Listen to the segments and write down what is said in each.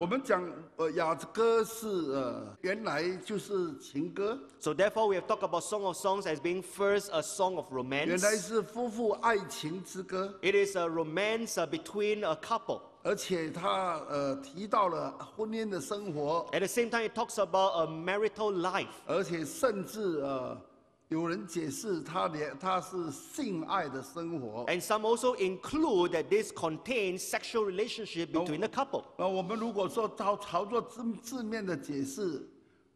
我们讲呃雅歌是呃原来就是情歌，So therefore, we have talked about Song of Songs as being first a song of 原 romance. 原来是夫妇爱情之歌，It is a romance uh, between a couple. 而且他呃提到了婚姻的生活，At the same time, it talks about a marital life. 而且甚至呃有人解释他连他是性爱的生活。And some also include that this contains sexual relationship between the couple. 那我们如果说朝朝着字字面的解释，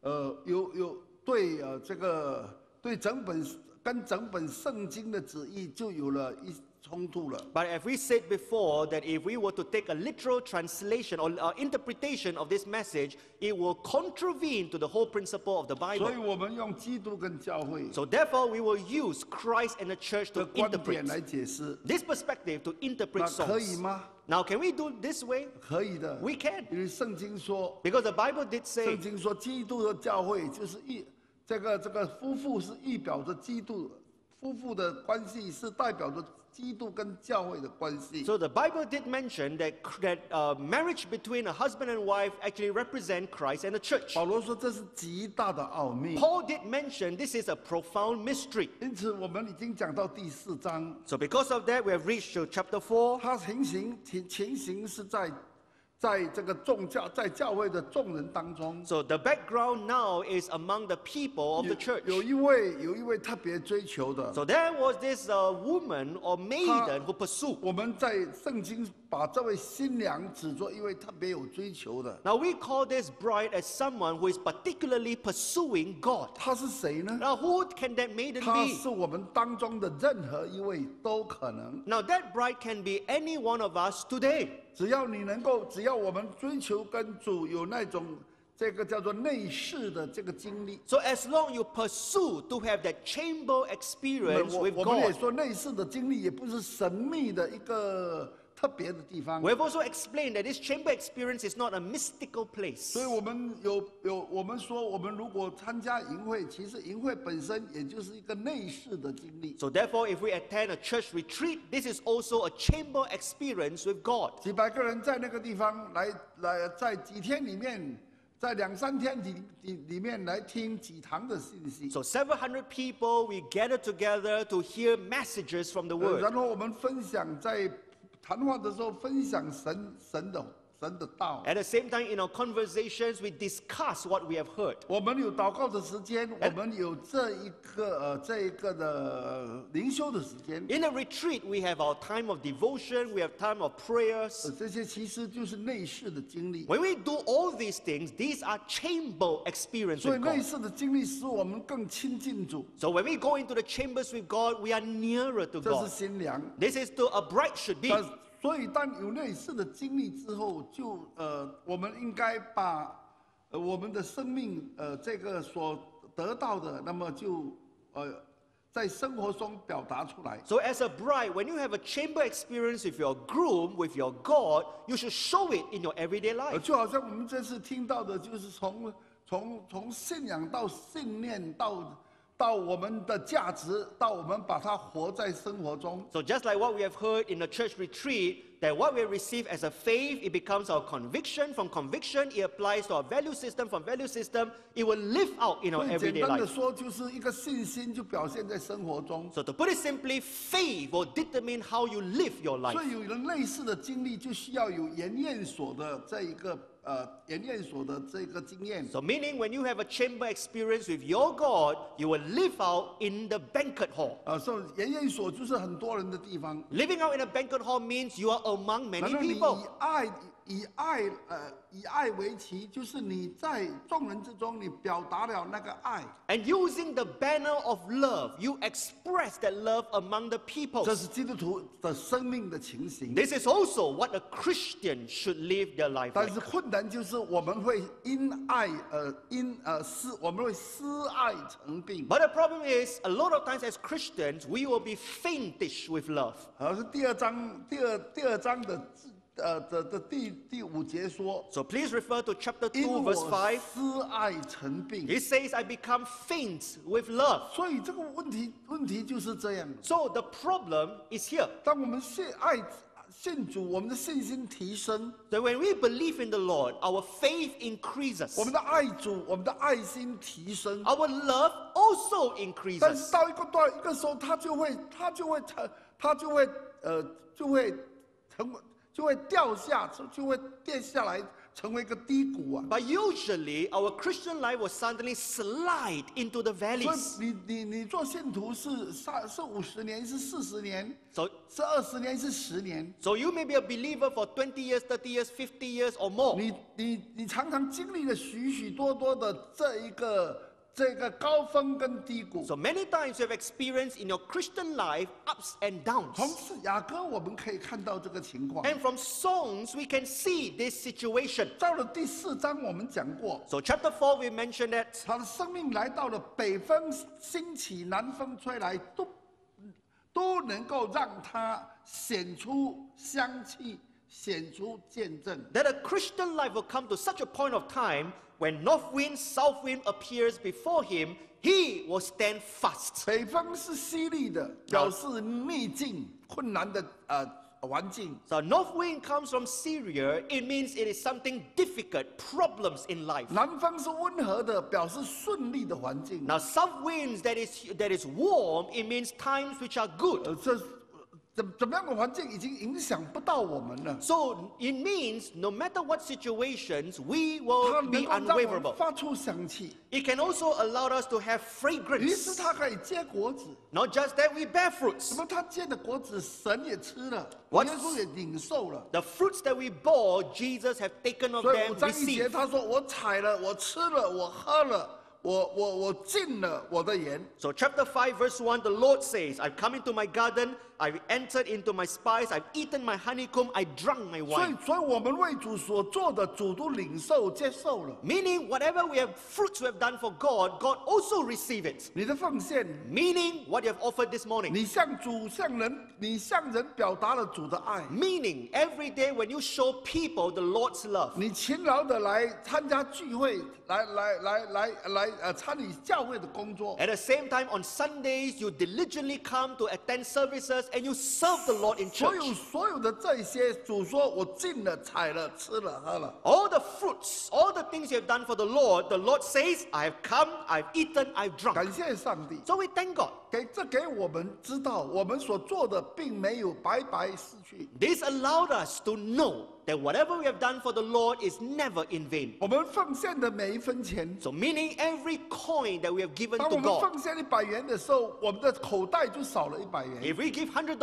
呃，有有对呃这个对整本跟整本圣经的旨意就有了一 冲突了。 But as we said before, that if we were to take a literal translation or uh, interpretation of this message, it will contravene to the whole principle of the 所以 Bible. 我们用基督跟教会 So therefore, we will use Christ and the church 的 to 观点 interpret 来解释， this perspective to 那 interpret 可以 songs. 吗？ Now, can we do this way? 可以的。 We can. 因为圣经说， Because the Bible did 圣 say 经说基督的教会就是一这个这个夫妇是预表着基督，夫妇的关系是代表着 基督跟教会的关系。 So the Bible did mention that, that uh, marriage between a husband and wife actually represent Christ and the church. 保罗说这是极大的奥秘。 Paul did mention this is a profound mystery. 因此，我们已经讲到第四章， So because of that, we have reached to chapter 4. 它情形情情形是在 在这个众教在教会的众人当中， So the background now is among the people of the 有 church. 有一位有一位特别追求的。 So there was this uh, woman or maiden who pursued. 我们在圣经把这位新娘指作一位特别有追求的， Now we call this bride as someone who is particularly pursuing God. 她是谁呢？ Now who can that maiden 她 be? 是我们当中的任何一位都可能， Now that bride can be any one of us today. 只要你能够，只要我们追求跟主有那种这个叫做内视的这个经历。So as long you pursue to have that chamber 那 experience 我 with 我们也说内视的经历也不是神秘的一个特别的地方 We，have also explained that this chamber experience is not a mystical place. 所以我们有有我们说，我们如果参加营会，其实营会本身也就是一个内视的经历。 So therefore, if we attend a church retreat, this is also a chamber experience with God. 几百个人在那个地方来来，在几天里面，在两三天里里里面来听几堂的信息， So several hundred people, we gather together to hear messages from the 呃 Word. 然后我们分享在 谈话的时候分享神神的神的道。 At the same time, in our conversations, we discuss what we have heard. 我们有祷告的时间，我们有这一个呃这一个的呃灵修的时间， In a retreat, we have our time of devotion, we have time of prayers. 呃这些其实就是内视的经历。 When we do all these things, these are chamber experience 所以 with 内 God. 视的经历使我们更亲近主， So when we go into the chambers with God, we are nearer to 这是 God. 新娘。 This is to a bride should be. 但所以当有类似的经历之后，就呃，我们应该把呃我们的生命呃这个所得到的，那么就呃在生活中表达出来。So as a bride, when you have a chamber experience with your groom, with your God, you should show it in your everyday 呃，life. 就好像我们这次听到的，就是从从从信仰到信念到到我们的价值，到我们把它活在生活中。So just like what we have heard in the church retreat, that what we receive as a faith, it becomes our conviction. From conviction, it applies to our value system. From value system, it will live out in our everyday 单的 life. 说，就是一个信心就表现在生活中。So to put it simply, faith will determine how you live your life. 所以有人类似的经历，就需要有研验所的这一个 呃研验所的这个经验。 So meaning when you have a chamber experience with your God, you will live out in the banquet hall. 啊，所以研验所就是很多人的地方。 Living out in a banquet hall means you are among 然 many 后你以 people. 爱 以爱呃以爱为旗，就是你在众人之中，你表达了那个爱， And using the banner of love, you express that love among the people. 这是基督徒的生命的情形。 This is also what a Christian should live their life 但 like. 是困难就是我们会因爱呃因呃思我们会思爱成病。 But the problem is, a lot of times as Christians, we will be faintish with love. 好，是第二章第二第二章的字 呃的的第第五节说，So please refer to chapter two verse 5. 思爱成病。He says, I become faint with love. 所以这个问题问题就是这样。So the problem is here. 当我们信爱信主，我们的信心提升，So when we believe in the Lord, our faith increases. 我们的爱主，我们的爱心提升。Our love also increases. 但是到一个段一个时候，他就会，他就会成，他就会，呃，就会成为，就会掉下，就就会跌下来，成为一个低谷啊。But usually, our Christian life will suddenly slide into the 所 valleys. 以你你你做信徒是三是五十年，是四十年，So, 是二十年，是十年。so you may be a believer for 20 years, 30 years, 50 years, or more. 你你你常常经历了许许多多的这一个这个高峰跟低谷。So many times you have experienced in your Christian life ups and downs. 是雅歌我们可以看到这个情况。And from songs, we can see this situation. 到了第四章，我们讲过，So, chapter four we mentioned that 他的生命来到了北风兴起，南风吹来，都都能够让他显出香气，显出见证。that a Christian life will come to such a point of time when north wind, south wind appears before him, he will stand fast. 北风是犀利的，表示逆境、困难的呃环境。 So north wind comes from Syria, it means it is something difficult, problems in life. 南风是温和的，表示顺利的环境。 Now south winds that is that is warm, it means times which are good. 呃，这 怎怎么样的环境已经影响不到我们了。 So it means no matter what situations, we 它 will 能 be 够让我们 unwaverable. 发出香气， It can also allow us to have 于是 fragrance. 它可以结果子。 Not just that we bear 什 fruits. 么？他结的果子，神也吃了， What- 耶稣也领受了。 The fruits that we bore, Jesus have taken of 所以 them, 五章一节 received. 他说：“我采了，我吃了，我喝了，我我我进了我的盐。 So, chapter 5, verse 1, the Lord says, I've come into my garden, I've entered into my spice, I've eaten my honeycomb, I drunk my ”所以 wine.，所以我们为主所做的，主都领受接受了。 Meaning, whatever we have fruits we have done for God, God also receive it. 你的奉献， Meaning, what you have offered this morning. 你向主向人，你向人表达了主的爱。 Meaning, every day when you show people the Lord's love, 你勤劳的来参加聚会，来来来来来呃参与教会的工作。 at the same time, on Sundays, you diligently come to attend services and you serve the Lord in 所有 church. 所有的这些，主说我进了、采了、吃了、喝了。 All the fruits, all the things you have done for the Lord, the Lord says, I have come, I've eaten, I've drunk. 感谢上帝。 So we thank God. 给这给我们知道，我们所做的并没有白白失去。 This allowed us to know that whatever we have done for the Lord is never in vain. 我们奉献的每一分钱， So, meaning every coin that we have given 当 to 我们 God, 奉献一百元的时候，我们的口袋就少了一百元。 if we give $100,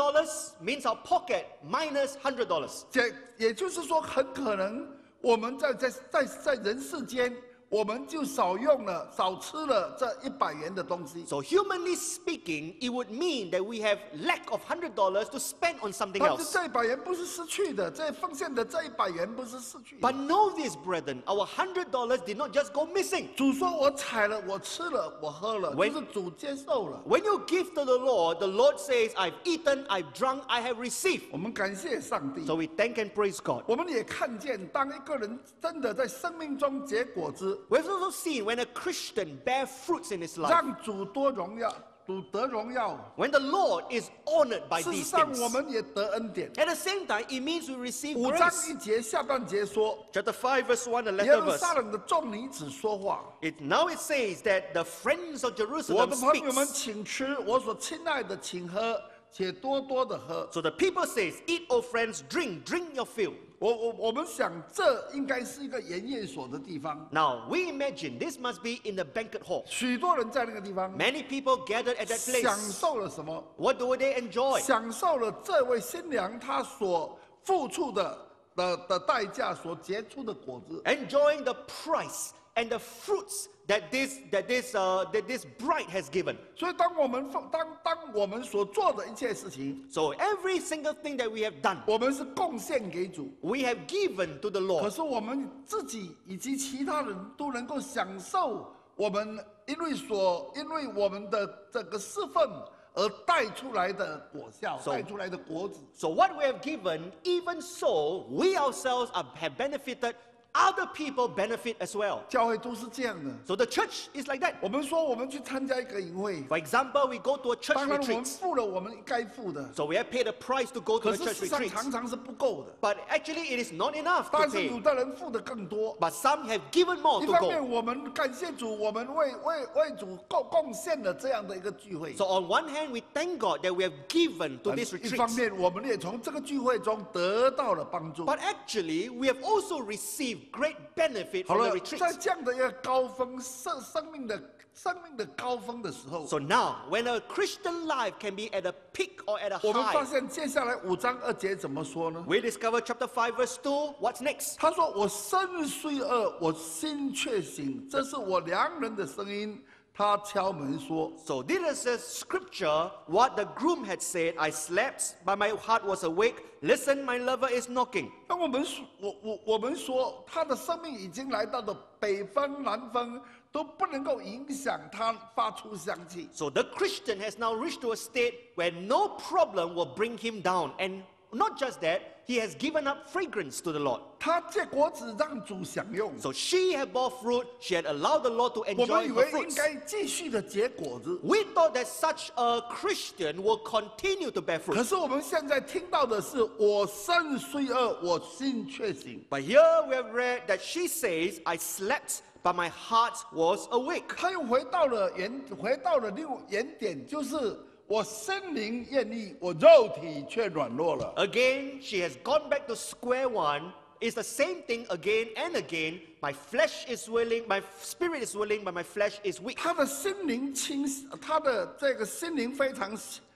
means our pocket minus $100. 这也就是说，很可能我们在在在在人世间， 我们就少用了、少吃了这一百元的东西。 So, humanly speaking, it would mean that we have lack of $100 to spend on something 但是 else. 这一百元不是失去的，这奉献的这一百元不是失去的。 But know this, brethren, our $100 did not just go missing. 主说：“我采了，我吃了，我喝了， When- 就是主接受了。 When you give to the Lord, the Lord says, I've eaten, I've drunk, I have received. 我们感谢上帝。 So we thank and praise God. 我们也看见，当一个人真的在生命中结果子， We've also seen when a Christian bear fruits in his life, 让主多荣耀，主得荣耀。 when the Lord is honored by 事实 these 上， things. 我们也得恩典。 At the same time, it means we receive 五章 grace. 一节下半节说， Chapter 5, verse 1, the 耶 latter 路撒 verse. 冷的众女子说话。 It, now it says that the friends of 我 Jerusalem 的朋友们， speaks. 请吃，我所亲爱的，请喝， 且多多的喝。So the people says, eat, O friends, drink, drink your fill. 我我我们想，这应该是一个营业所的地方，Now, we imagine this must be in the banquet hall. 许多人在那个地方 Many people gathered at that place. 享受了什么？What do they enjoy? 享受了这位新娘她所付出的的的代价所结出的果子。Enjoying the price and the fruits that this, that this, uh, that this bride has given. 所以，当我们奉当当我们所做的一切事情， So every single thing that we have done, 我们是贡献给主。 we have given to the 可 Lord. 是我们自己以及其他人都能够享受我们因为所因为我们的这个侍奉而带出来的果效， So- 带出来的果子。 So what we have given, even so, we ourselves are, have benefited other people benefit as well. 教会都是这样的。 So the church is like that. 我们说我们去参加一个营会， For example, we go to a church 当然我们 retreat. 付了我们该付的， So we have paid a price to go to 可 the 是 church 事实上 retreat. 常常是不够的。 But actually, it is not enough to 但是有 pay. 的人付的更多。 But some have given more 一 to 方 go. 面，我们感谢主，我们为为为主贡贡献了这样的一个聚会。 So on one hand, we thank God that we have given to this 一方 retreat. 面，我们也从这个聚会中得到了帮助。 But actually, we have also received great benefit 好 from 了 the，在 retreat. 这样的一个高峰生生命的生命的高峰的时候， So now, when a Christian life can be at a peak or at a 我们发 high, 现接下来五章二节怎么说呢？ we discover chapter 5, verse 2. What's next? 他说：“我身虽饿，我心却醒，这是我良人的声音。” 他敲门说 So this is a scripture, what the groom had said, I slept, but my heart was awake. Listen, my lover is knocking. 当我们说，我我我们说，他的生命已经来到了北风南风都不能够影响他发出香气。 So the Christian has now reached to a state where no problem will bring him down. And not just that, he has given up fragrance to the Lord. 他结果子让主享用。 So she had bore fruit, she had allowed the Lord to 我们 enjoy 以 her 为应 fruits. 该继续的结果子， We thought that such a Christian will continue to bear 可 fruit. 是我们现在听到的是：我身虽饿，我心却醒。 But here we have read that she says, I slept, but my heart was awake. 他又回到了原，回到了另原点，就是 我心灵愿意，我肉体却软弱了。 Again, she has gone back to square one. It's the same thing again and again. My flesh is willing, my spirit is willing, but my flesh is weak. 他的心灵清，他的这个心灵非常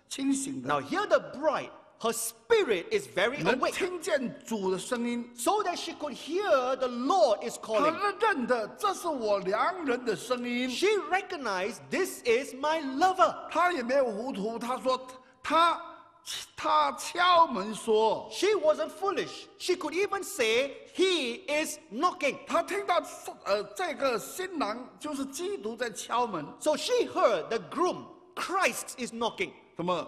清醒的， Now, here the bride, her spirit is very 能 awake, 听见主的声音。 so that she could hear the Lord is 他 calling. 认认的，这是我良人的声音。 She recognized this is my lover. 他也没有糊涂，他说他他敲门说， She wasn't foolish. She could even say, He is knocking. 他听到呃这个新郎就是基督在敲门， So she heard the groom, Christ is knocking. 那么，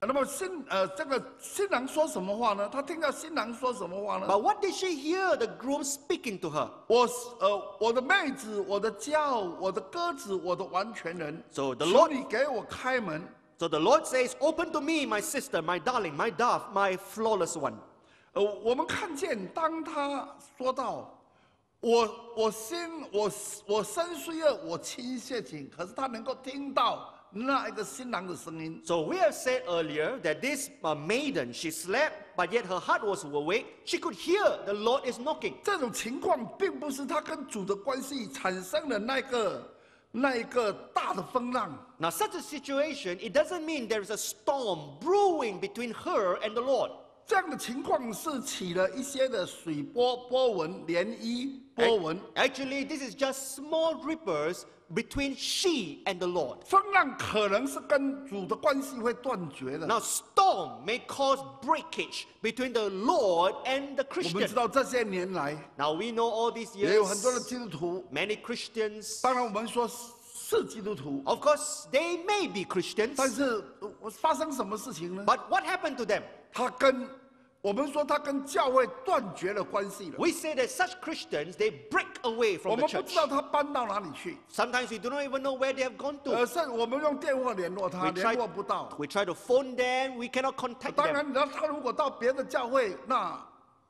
那么新呃这个新郎说什么话呢？他听到新郎说什么话呢？But what did she hear the groom speaking to her? 我是呃我的妹子，我的骄傲，我的鸽子，我的完全人，So the 求 Lord- 你给我开门。So the Lord says, Open to me, my sister, my darling, my dove, my flawless one. 呃，我们看见，当他说到我我心我我身虽热，我心却醒，可是他能够听到 那一个新郎的声音。 So we have said earlier that this uh, maiden, she slept, but yet her heart was awake. She could hear the Lord is knocking. 这种情况并不是他跟主的关系产生了那个那一个大的风浪， Now, such a situation, it doesn't mean there is a storm brewing between her and the Lord. 这样的情况是起了一些的水波波纹、涟漪波纹。 Actually, this is just small ripples between she and the Lord. 风浪可能是跟主的关系会断绝的。 Now, storm may cause breakage between the Lord and the 我们 Christian. 知道这些年来 Now, we know all these 也有很多的 years, 基督徒， many Christians, 当然我们说是基督徒， of course, they may be Christians, 但是呃我发生什么事情呢？ but what happened to them? 他跟 我们说他跟教会断绝了关系了。 We say that such Christians, they break away 我 from 们 the 不 church. 知道他搬到哪里去， Sometimes we do not even know where they have gone 呃， to. 是我们用电话联络他， We 联 try, 络不到。 we try to phone them, we cannot contact 当 them. 然，那他如果到别的教会，那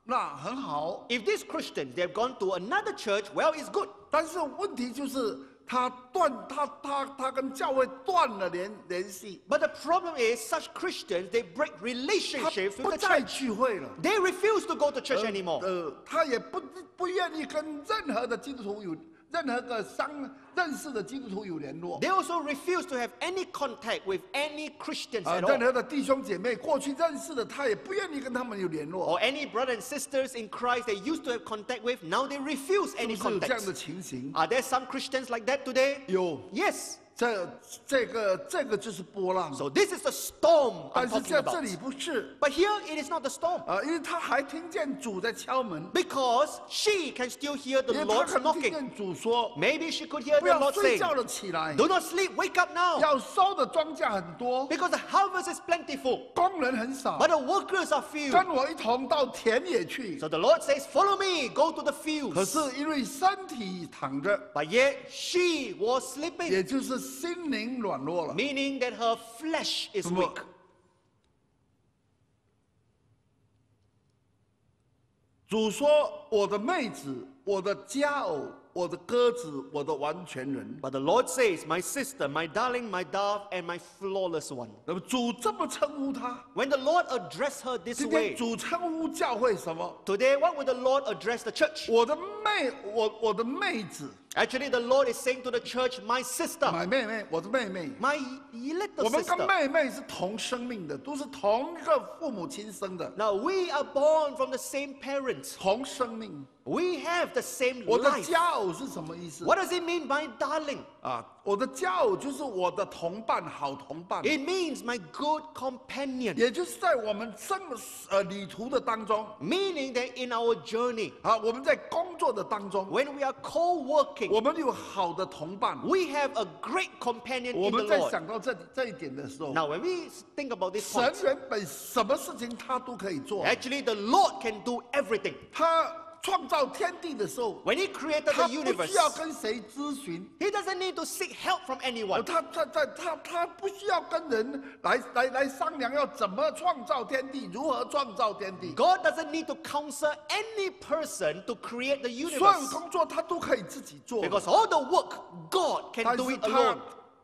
那很好。 If these Christians, they have gone to another church, well, it's good. 但是问题就是 他断，他他他跟教会断了联联系， But the problem is, such Christians, they break 他 relationships 不 with the 再 church. 聚会了。 They refuse to go to church anymore. 呃，他也不不愿意跟任何的基督徒有 任何个商认识的基督徒有联络。They also refuse to have any contact with any Christians 啊，at 任 all. 何的弟兄姐妹过去认识的，他也不愿意跟他们有联络。Or any brothers and sisters in Christ they used to have contact with, now they refuse 是 any 不是有这 contact. 这样的情形？Are there some Christians like that today? 有，Yes. 这这个这个就是波浪，So this is the storm 但是在这里不是 But here it is not the storm 啊，因为他还听见主在敲门，because she can still hear the 为他 Lord's 可能听 knocking. 见主说 Maybe she could hear the 要 Lord 睡 saying, 觉了，起来，Do not sleep, wake up now. 要收的庄稼很多，Because the harvest is plentiful, 工人很少 but，the workers are few. 跟我一同到田野去。So the Lord says, Follow me, go to the fields. 是因为身体躺着，But yet she was sleeping, 也就是心灵软弱了。 meaning that her flesh is 什么 weak. 主说：“我的妹子，我的佳偶，我的鸽子，我的完全人。 But the Lord says, My sister, my darling, my dove, and my flawless one. ”那么主这么称呼她。 When the Lord addressed her this 今天 way, 主称呼教会什么？ today, what would the Lord address the church? 我的妹，我我的妹子， Actually, the Lord is saying to the church, My sister, 买妹妹，我的妹妹。 my little 我们跟 sister. 妹妹是同生命的，都是同一个父母亲生的， Now, we are born from the same parents. 同生命。 We have the same 我的 life. 佳偶是什么意思？ What does it mean by darling? 啊， 我的佳偶就是我的同伴，好同伴，It means my good companion. 也就是在我们生呃旅途的当中 Meaning that in our journey, 啊，我们在工作的当中，when we are co-working, 我们有好的同伴。we have a great companion 我们在.想到这这一点的时候，Now, when we think about this 神原本什么事情他都可以做。actually the Lord can do everything. 他创造天地的时候， When He created 他 the 不 universe, 需要跟谁咨询， He doesn't need to seek help from 呃 anyone. 他他他他他不需要跟人来来来商量要怎么创造天地，如何创造天地。 God doesn't need to counsel any person to create the 所有 universe. 工作他都可以自己做， Because all the work, God 但 can do 是 it 他 alone.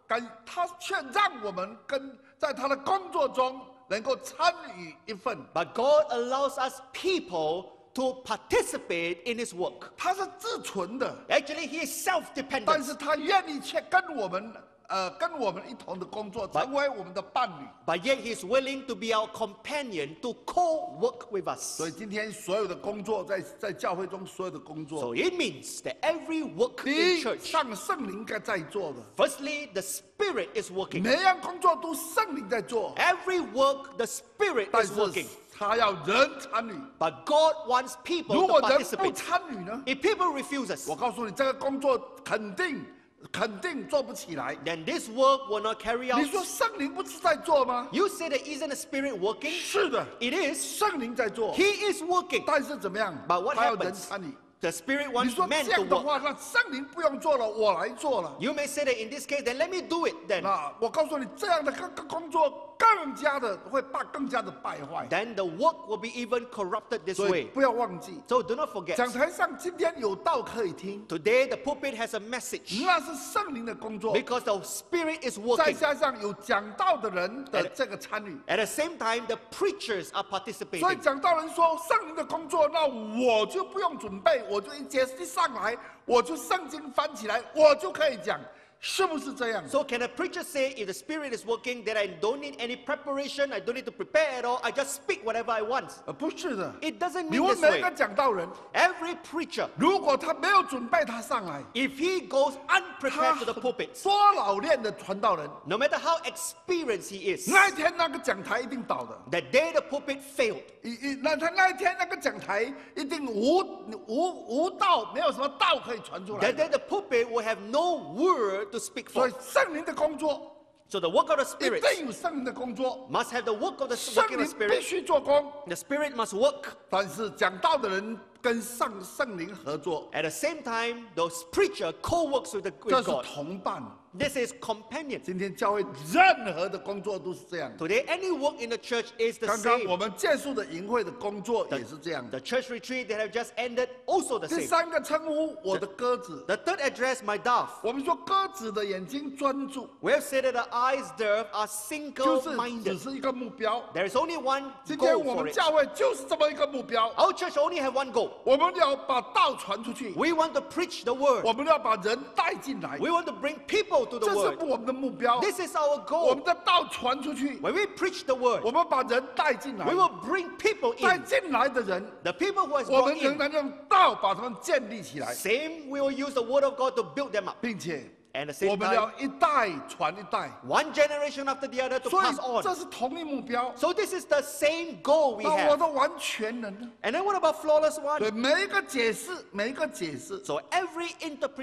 感他却让我们跟在他的工作中能够参与一份。 But God allows us people to participate in His work. 他是自存的， Actually, He is 但 self-dependent. 是他愿意却跟我们呃跟我们一同的工作，成为我们的伴侣。 But yet He is willing to be our companion to co-work with us. 所以今天所有的工作，在在教会中所有的工 So 作， it means that every work 第 in 一 church, 上圣灵该在做的， firstly, the Spirit is working. 每样工作都圣灵在做， Every work, the Spirit 但 is 是 working. 他要人参与。 But God wants people 如 to 果人不 participate. 参与呢？ If people refuses, 我告诉你，这个工作肯定肯定做不起来。 then this work will not carry out. 你说圣灵不是在做吗？ You say that isn't the Spirit working? 是的， It is. 圣灵在做， He is working. 但是怎么样？ But what 他要人 happens? 参与。 The Spirit 你 wants 说 men 这 to 样的 work. 话，那圣灵不用做了，我来做了。 You may say that in this case, then let me do it then. 那我告诉你，这样的工工作 更加的会败，更加的败坏。Then the work will be even corrupted this 所以 way. 不要忘记，So do not forget. 讲台上今天有道可以听，Today the pulpit has a message 那是圣灵的工作，because the Spirit is 再 working. 加上有讲道的人的这个参与。At the same time, the preachers are 所以 participating. 所以讲道人说圣灵的工作，那我就不用准备，我就一接一上来，我就圣经翻起来，我就可以讲，是不是这样？ So can a preacher say if the Spirit is working that I don't need any preparation, I don't need to prepare at all, I just speak whatever I want? 呃，不是的。 It doesn't 你 mean 问 this 每一 way. 个讲道人， Every preacher, 如果他没有准备，他上来， if he goes 他 unprepared to the pulpit, 多老练的传道人， no matter how experienced he is, 那一天那个讲台一定倒的。 the day the pulpit failed, 一一那他那一天那个讲台一定无无无道，没有什么道可以传出来 that 的。 day the pulpit will have no word to speak 所 for. 以圣灵的工作 So the work of the 一 Spirit 定有圣灵的工作，must have the work of the 圣 working of 灵 the 必 Spirit. 须做工。The Spirit must work. 但是讲道的人跟上圣灵合作，At the same time, the preacher co-works with, the, 这 with 是 God. 同伴。This is companion. 今天教会任何的工作都是这样。 Today, any work in the church is the 刚刚 same. 我们结束的营会的工作也是这样的。 The church retreat that have just ended, also the 第 same. 三个称呼，我的鸽子。 The third address, my dove. 我们说鸽子的眼睛专注， We have said that the eyes there are 就是只 single-minded. 是一个目标。 There is only one 今天 goal 我 for 们 it. 教会就是这么一个目标， Our church only have one goal. 我们要把道传出去， We want to preach the word. 我们要把人带进来， We want to bring people to the 这是.我们的目标。This is our 我 goal. 我们的道传出去，When we preach the word, 我们把人带进来 we，will bring people 带 in. 进来的人，The people who has 我 brought 们仍 in, 然用道把他们建立起来，same we will use the word of God to build them up. 并且 And at the 我 same 们 time, 要一代传一代， one generation after the other to 所以 pass on. 这是同一目标。 So this is the same goal we 那我 have. 的完全人呢？ And then what about flawless 对 one? 每一个解释，每一个解释， So every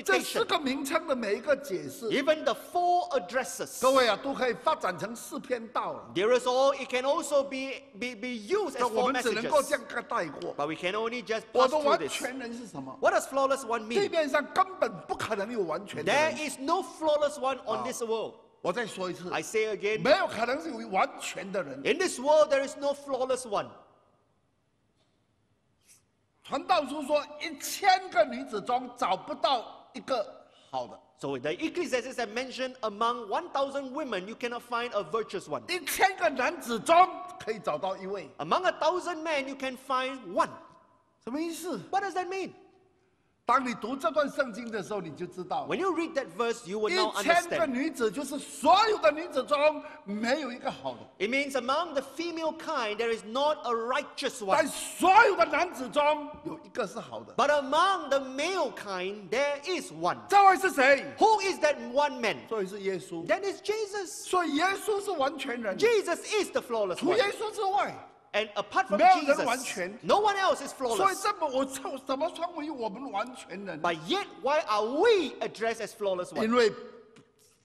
这四 interpretation, 个名称的每一个解释， even the four addresses, 各位啊，都可以发展成四篇道了。 there is all, it can also be, be, be used 那 as 我 four 们只能够这 messages. 样带过。 But we can only just 我 pass 的 through 完 this. 全人是什么？ What does flawless one 地 mean? 面上根本不可能有完全的 There 人。 is no flawless one on this world. 我再说一次， I say again, 没有可能是有完全的人。 in this world there is no flawless one. 传道书说，一千个女子中找不到一个好的， So the Ecclesiastes have mentioned among 1,000 women, you cannot find a virtuous one. 一千个男子中可以找到一位。 Among a thousand men, you can find one. 什么意思？ What does that mean? 当你读这段圣经的时候，你就知道， When you read that verse, you will 一 now 千个 understand. 女子就是所有的女子中没有一个好的， It means among the female kind, there is not a righteous 但 one. 所有的男子中有一个是好的。 But among the male kind, there is one. 这位是谁？ Who is that one man? 所以是耶稣。 That is Jesus. 所以耶稣是完全人， Jesus is the flawless 除 one. 耶稣之外， And apart from 没有人完 Jesus, 全。 no one else is 所以 flawless. 这么我称怎么称为我们完全人？ But yet, why are we addressed as flawless 因 one? 为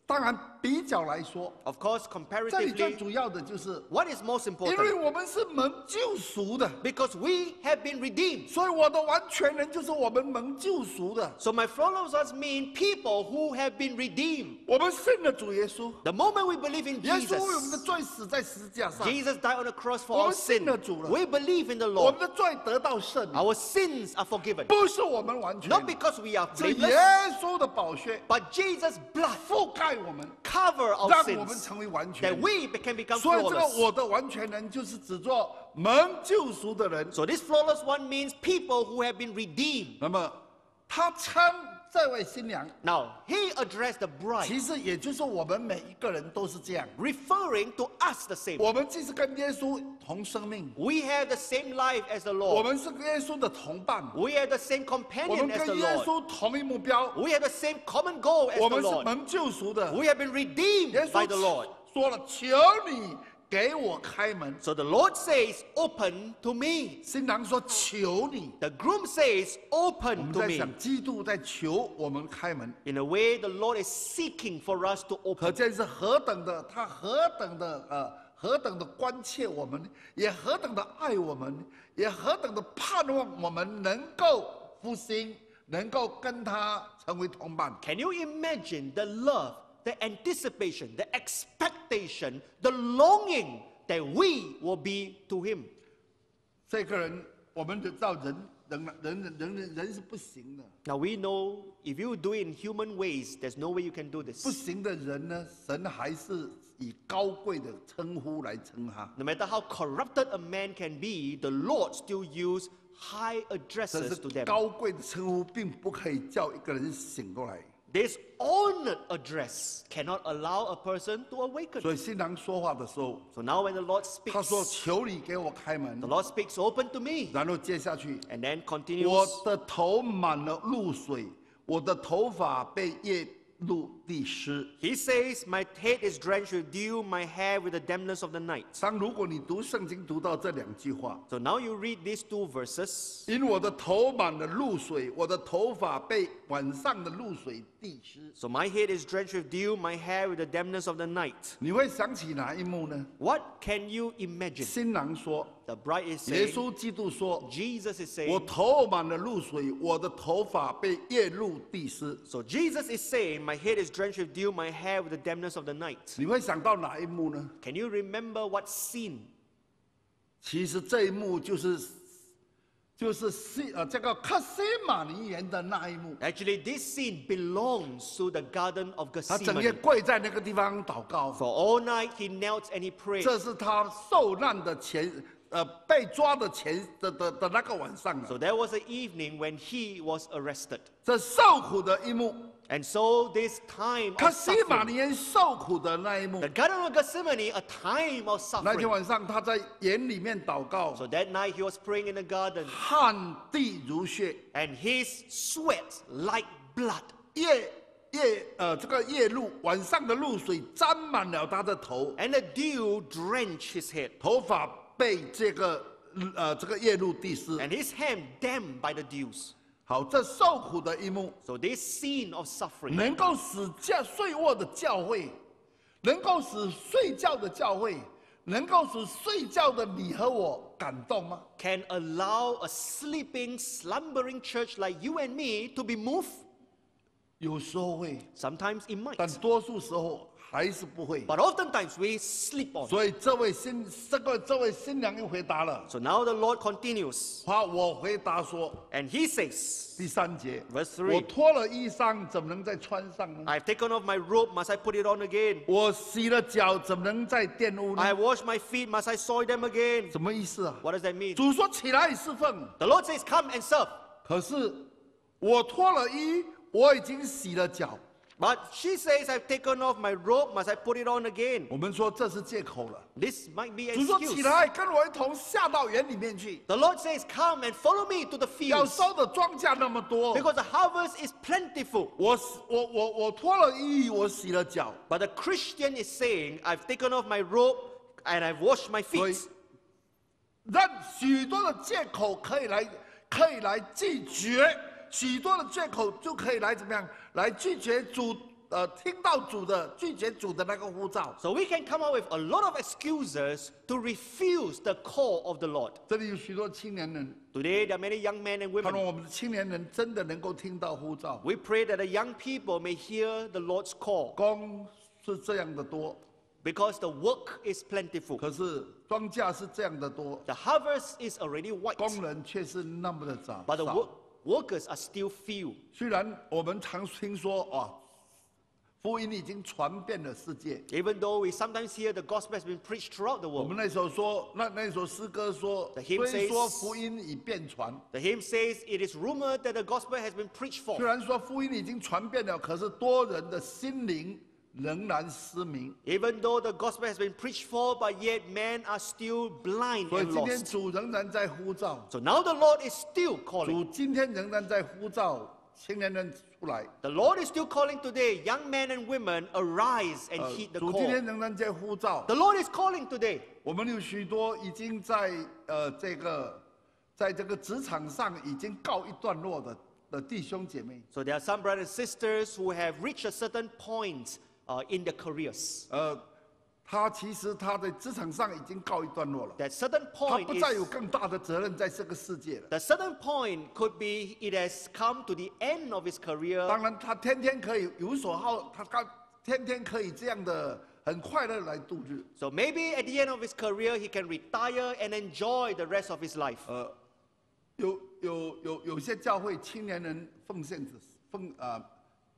当然 比较来说， Of course, 这里最 comparatively, 主要的就是， what is most 因为 important? 我们是蒙救赎的， Because we have been redeemed. 所以我的完全人就是我们蒙救赎的。 So my flawless ones mean people who have been redeemed. 我们信了主耶稣， The moment we believe in 耶稣为我们的 Jesus, 罪死在十字架上， Jesus died on the cross for 我 our 们信 sin. 了主了。 We believe in the 我 Lord. 们的罪得到赦免， Our sins are forgiven. 不是我们完全， Not because we are 是耶 blameless, 稣的宝血 but Jesus' blood 覆盖我们， cover our 让我们 sins 成为完 that 全。 we can become 所以这个 flawless. 我的完全人就是指作蒙救赎的人。 So this flawless one means people who have been redeemed. 那么他称 这位新娘， Now, he addressed the bride, 其实也就是我们每一个人都是这样。 referring to us the same. 我们既是跟耶稣同生命， We have the same life as the 我 Lord. 们是跟耶稣的同伴， We have the same 我 companion 们 as the 跟耶 Lord. 稣同一目标， We have the same common goal as 我 the 们是 Lord. 蒙救赎的。 We have been redeemed 耶 by 稣 the Lord. 说了：“求你 给我开门。So the Lord says, Open to me. ”新郎说：“求你。The groom says, ” Open 们 to 在 me. 我们在想，基督在求我们开门，In a way, the Lord is seeking for us to open. 可见是何等的，他何等的呃，何等的关切我们，也何等的爱我们，也何等的盼望我们能够复兴，能够跟他成为同伴。Can you imagine the love, the anticipation, the expectation, the longing that we will be to Him? 这个人，我们就知道人人人人人人人是不行的， Now we know if you do it in human ways, there's no way you can do 不 this. 行的人呢，神还是以高贵的称呼来称他。 No matter how corrupted a man can be, the Lord still use high 这 addresses 是 to them. 高贵的称呼，并不可以叫一个人醒过来。 This honored address cannot allow a person to awaken. 所以新郎说话的时候， So now when the Lord 他说：“ speaks, 求你给我开门 the。Lord speaks, open to me. ”然后接下去， And then 我 continues, 的头满了露水，我的头发被夜露地湿。 He says, My head is drenched with dew, my hair with the dampness of the night. 当如果你读圣经读到这两句话， So now you read these two verses. 因我的头满了露水，我的头发被晚上的露水 地湿。 So my head is drenched with dew, my hair with the dampness of the night. 你会想起哪一幕呢？ What can you imagine? 新郎说， The bride is 耶 saying, 稣基督说 Jesus is：“ 我 saying, 头满了露水，我的头发被夜露地湿。 So Jesus is saying, My head is drenched with dew, my hair with the dampness of the night. ”你会想到哪一幕呢？ Can you remember what scene? 其实这一幕就是， 就是西呃这个克西马尼园的那一幕。Actually, this scene belongs to the Garden of 他整夜 Gethsemane. 跪在那个地方祷告，For all night he knelt and he prayed. 这是他受难的前，呃，被抓的前的的的那个晚上啊 So，there was an evening when he was arrested. 这受苦的一幕，And so this time 克 of 西马 suffering, 尼园受苦的那一幕 the。Garden of Gethsemane, a time of 那天 suffering. 晚上他在园里面祷告 So，that night he was praying in the garden, 汗滴如血， and his sweat like blood. 夜 夜呃这个夜露晚上的露水沾满了他的头， and the dew drenched his head, 头发被这个呃这个夜露滴湿。 and his hand dammed by the dews. 好，这受苦的一幕，So this scene of suffering 能够使教睡卧的教会，能够使睡觉的教会，能够使睡觉的你和我感动吗？can allow a sleeping, slumbering church like you and me to be moved? 有时候会，Sometimes it might. 但多数时候还是不会。But oftentimes we sleep on. 所以这位新这个这位新娘又回答了，So now the Lord continues, 好，我回答说，and he says, 第三节 Verse three 我脱了衣裳，怎么能再穿上呢？I've taken off my robe, must I put it on again? 我洗了脚，怎么能再玷污 I 呢？have washed my feet, must I soil them again? 什么意思啊？What does that mean? 主说起来侍奉，The Lord says, Come and serve. 可是我脱了衣，我已经洗了脚。But she says, I've taken off my robe, must I put it on again? 我们说这是借口了。 This might be an 主说起 excuse. 来，跟我一同下到园里面去。 The Lord says, Come and follow me to the 要 fields. 收的庄稼那么多， Because the harvest is plentiful. 我洗我我我脱了衣，我洗了脚。 But the Christian is saying, I've taken off my robe and I've washed my 所以 feet.，让许多的借口可以来，可以来拒绝， 许多的借口就可以来怎么样？来拒绝主，呃，听到主的，拒绝主的那个呼召。So we can come up with a lot of excuses to refuse the call of the Lord. 这里有许多青年人，Today, there are many young men and women. 盼望我们的青年人真的能够听到呼召。We pray that the young people may hear the Lord's call 工是这样的多，because the work is plentiful. 可是庄稼是这样的多，The harvest is already white, 工人却是那么的少。but the wo- workers are still few. 虽然我们常听说啊，福音已经传遍了世界。Even though we sometimes hear the gospel has been preached throughout the 我 world. 我们那首说，那那首诗歌说，The hymn 虽说 says- 福音已遍传，The hymn says it is rumored that the gospel has been preached 虽 for. 虽然说福音已经传遍了，可是多人的心灵仍然失明。 Even though the gospel has been preached for, but yet men are still blind 所以 and 今天 lost. 主仍然在呼召， So now the Lord is still calling. 主今天仍然在呼召青年人出来。 The Lord is still calling today. Young men and women, arise and 呃 heed the 主今 call. 天仍然在呼召。 The Lord is calling today. 我们有许多已经在呃这个，在这个职场上已经告一段落的的弟兄姐妹， So there are some brothers and sisters who have reached a certain point uh, in their careers. 呃，他其实他在职场上已经告一段落了，That certain 他 point 不再有 is 更大的责任在这个世界了。the certain point could be it has come to the end of his career. 当然，他天天可以有所好，他他天天可以这样的很快乐来度日。So maybe at the end of his career he can retire and enjoy the rest of his life. 呃，有有有有些教会青年人奉献奉啊、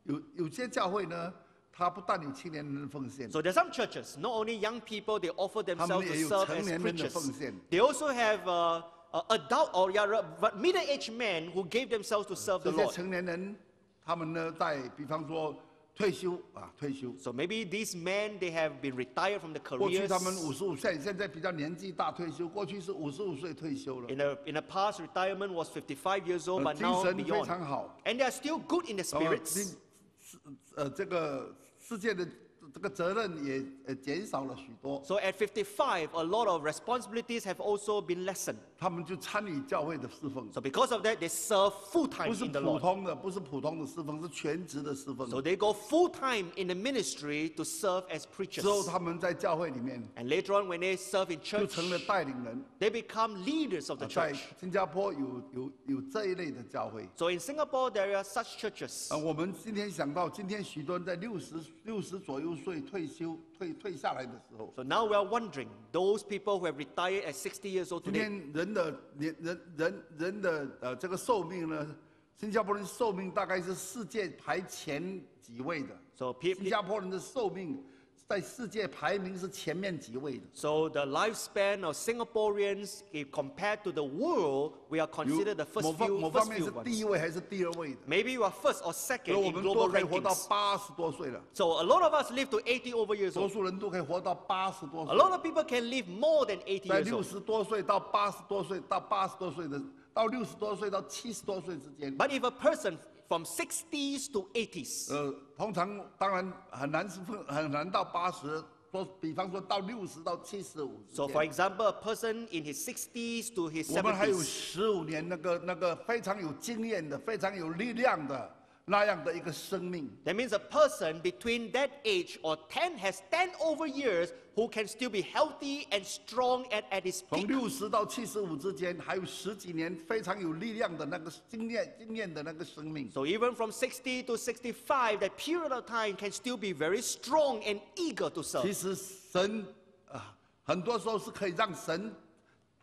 有有些教会呢，他不但有青年人的奉献， So there are some churches, not only young people, they offer themselves to 也有 serve 成 as 年人的 preachers. 奉献。 They also have uh, uh, adult or yeah, but middle-aged men who gave themselves to serve 这 the 些 Lord. 成年人，他们呢，在比方说退休啊，退休。 So maybe these men they have been retired from the 过去 careers. 他们五十五岁，现在比较年纪大退休。过去是五十五岁退休了， In the in the past, retirement was 55 years old, 呃 but 精 now 神非 beyond. 常好。 And they are still good in their 呃 spirits. 世呃，这个 世界的这个责任也呃减少了许多， So at 55, a lot of responsibilities have also been lessened. 他们就参与教会的侍奉，So because of that, they serve full time 不是 in the 普 Lord. 通的，不是普通的侍奉，是全职的侍奉。So they go full time in the ministry to serve as preachers. 之后他们在教会里面 And later on, when they serve in 就 church, 成了带领人。they become leaders of the 在 church. 新加坡有有有这一类的教会。So in Singapore, there are such churches. 啊，我们今天想到，今天许多人在六十六十左右岁退休退退下来的时候，So now we are wondering, those people who have retired at 60 years old 今 today, 天人的年人人人的呃这个寿命呢，新加坡人寿命大概是世界排前几位的。so, 新加坡人的寿命在世界排名是前面几位的。so the lifespan of Singaporeans, if compared to the world, we are considered the first few, 某方面是第一位还是第二位的？Maybe we are first or second 我 in 们 global 都可以活到 rankings. 活到八十多岁了，So a lot of us live to 80 over years 多 old. 多数人都可以活到八十多岁 A。lot of people can live more than 80在 years 六 old. 在六十多岁到八十多岁到八十多岁的到六十多岁到七十多岁之间，But if a person from 60s to 80s, 呃，通常当然很难是分很难到八十，说比方说到六十到七十五。So for。example, a person in his sixties to his 我们还有 70s, 十五年那个那个非常有经验的、非常有力量的那样的一个生命。 that means a person between that age or 10 has 10 over years who can still be healthy and strong and at his 从 peak. 六十到七十五之间，还有十几年非常有力量的那个经验、经验的那个生命。 So even from 60 to 65, that period of time can still be very strong and eager to 其 serve. 实神啊，很多时候是可以让神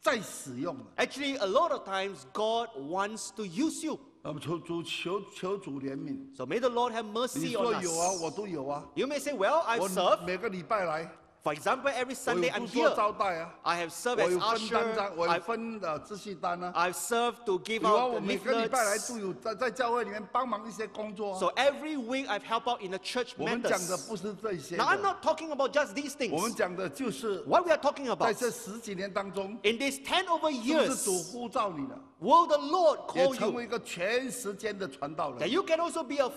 再使用的。 Actually, a lot of times God wants to use you. 呃，求主求求主怜悯。So may the Lord have mercy on us. 你说有啊，我都有啊。You may say, well, I've 我 served. 每个礼拜来，For example, every 我 Sunday 有 I'm 不做 here. 招待啊， I have served 我 as 有分单张，我 usher. 有 I've, 分呃秩序单啊。 I've served to give 有啊， out 我 the 每个礼拜来 leaflets. 都有在在教会里面帮忙一些工作啊。 So every week I've helped out in the church 我们讲的 matters. 不是这些 Now I'm 的， not talking about just these 我们 things. 讲的就是 What we are talking 在 about 这十几年当中， in these 10 over 是不是主 years, 呼召你的， will the Lord 也 call 成 you 为一个全时间的传道 that 人？ you can also be a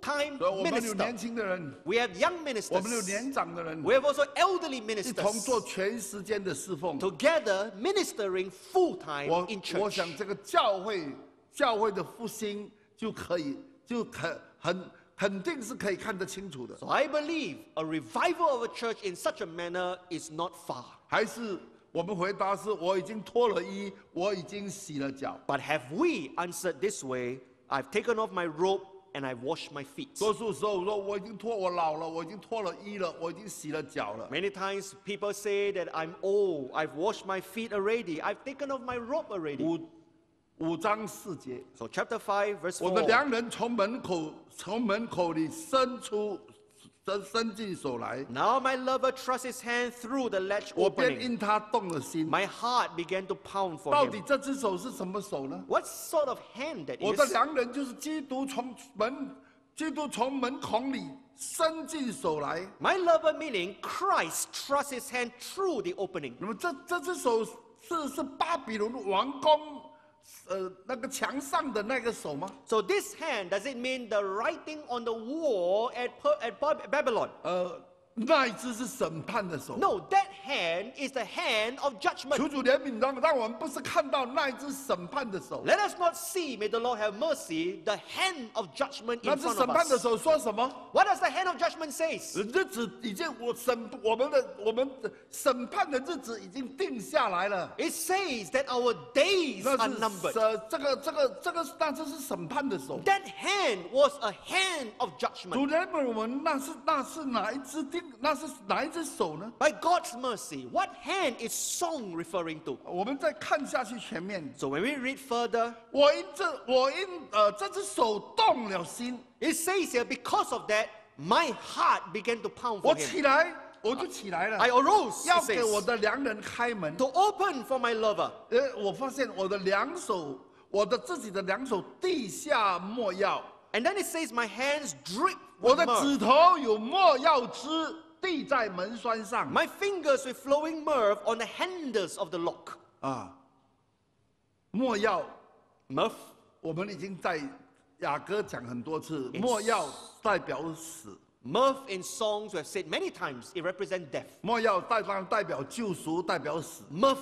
full-time 所以我们有 minister? 年轻的人， We have young 我们有 ministers. 年长的人， We have also elderly 一同做 ministers 全时间的侍奉。 together ministering full-time 我 in 我 church. 想这个教会教会的复兴就可以就肯很肯定是可以看得清楚的， So I believe a revival of a church in such a manner is not far. 还是我们回答是我已经脱了衣，我已经洗了脚。 But have we answered this way? I've taken off my robe and I've washed my feet. 多数时候我说我已经脱，我老了，我已经脱了衣了，我已经洗了脚了。 Many times people say that I'm old, I've washed my feet already, I've taken off my robe already. 五五章四节， So chapter 5 verse 我的 4. 良人从门口从门口里伸出 伸伸进手来， Now my lover thrust his hand through the latch 我便 opening. 因他动了心。 My heart began to pound for 到 him. 底这只手是什么手呢？ What sort of hand that 我的 is? 良人就是基督从门，基督从门孔里伸进手来。 My lover meaning Christ thrust his hand through the opening. 那么这这只手是是巴比伦王宫， 呃，那个墙上的那个手吗？ So this hand, does it mean the writing on the wall at, Per- at Bab- Babylon? 呃， 那一只是审判的手。 No, that hand is the hand of judgment. 求主怜悯，让让我们不是看到那一只审判的手， Let us not see, may the Lord have mercy, the hand of judgment 那 in 只 front 审 of 判的 us. 手说什么？ What does the hand of judgment says? 日子已经我审我们的我们的审判的日子已经定下来了。 It says that our days 那 are 是 numbered. 呃，这个这个这个，那这是审判的手。 That hand was a hand of 主 judgment. 怜悯我们，那是那是哪一只定？ 那是哪一只手呢？By God's mercy, what hand is song referring to? 我们再看下去前面，So when we read further, 我因这我因呃这只手动了心，it says here, because of that, my heart began to pound 我 for him. 起来我就起来了 I，arose, 要给我的良人开门。to open for my lover. 呃，我发现我的两手，我的自己的两手地下没药，And then it says, My hands drip with myrrh. My fingers with flowing myrrh on the handles of the lock. 啊。没药，Myrrh, Myrrh in songs we have said many times, it represents death. Myrrh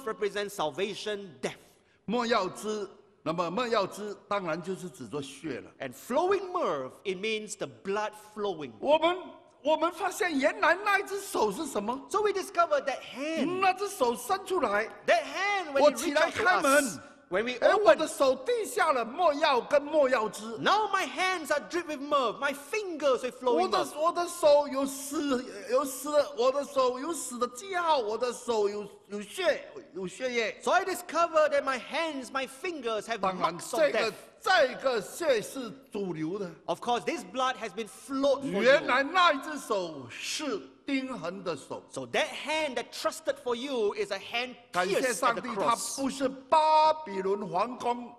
represents salvation, death. 没药汁那么慢药汁当然就是指着血了。And flowing mirth, it means the blood flowing. 我们我们发现原来那一只手是什么？So we discovered that hand, 那只手伸出来，that hand when 我 it 起 reached 来开门 when we 哎，我 opened, 的手滴下了没药跟没药汁。 now my hands are dripped with mirth, my fingers with 我 flowing 的 mirth. 我的手有死有死的，我的手有死的记号，我的手有有血有血液。 So I discovered that my hands, my fingers have 当然， marks of 这个 death. 这个血是主流的。 Of course, this blood has been flowed for 原 you. 来那一只手是钉痕的手。 So that hand that trusted for you is a hand 感谢 pierced 上 at the 帝，它 cross. 不是巴比伦皇宫